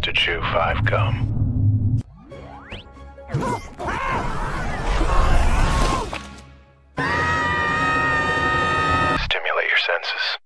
to chew five gum. Stimulate your senses.